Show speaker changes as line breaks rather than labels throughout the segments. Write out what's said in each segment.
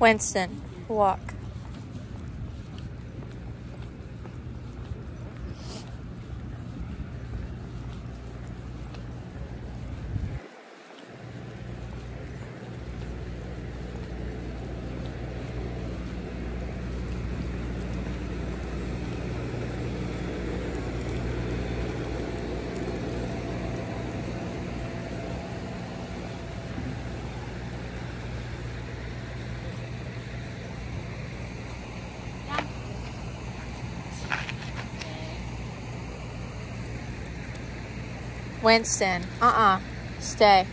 Winston, walk. Winston, uh-uh. Stay.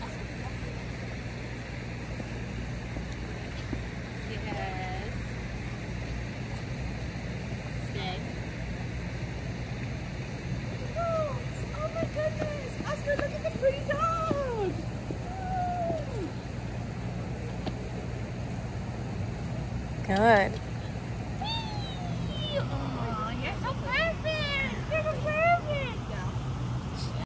Yes. Stay.
Oh, oh my goodness! Oscar, look at the pretty dog!
Good.